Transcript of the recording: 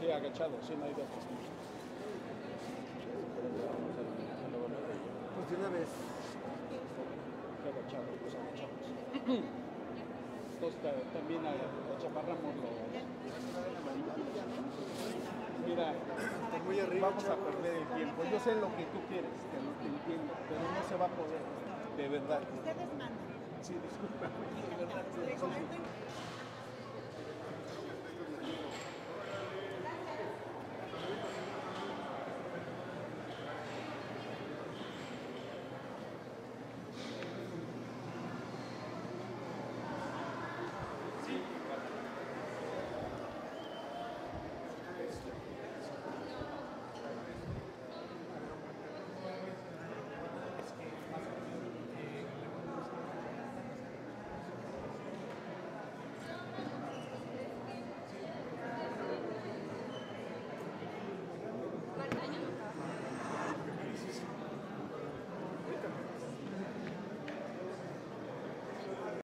Sí, agachado, sí, no hay otras. Pues de una vez. Agachado, pues agachamos. Entonces ta- también a- achaparramos los... Mira, muy arriba, vamos a perder el tiempo. Yo sé lo que tú quieres, te lo te entiendo, pero no se va a poder, de verdad. Ustedes mandan. Sí, disculpa.